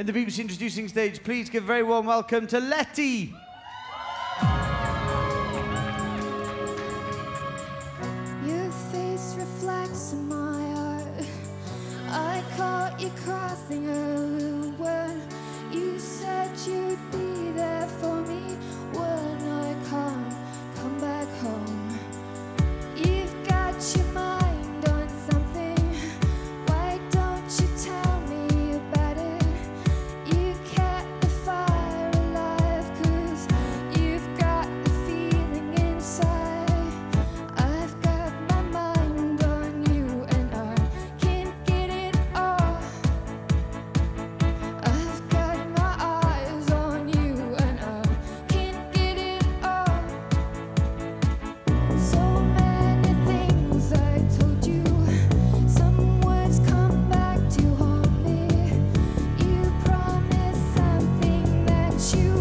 in the BBC Introducing Stage, please give a very warm welcome to Lettie. Your face reflects in my heart. I caught you crossing. you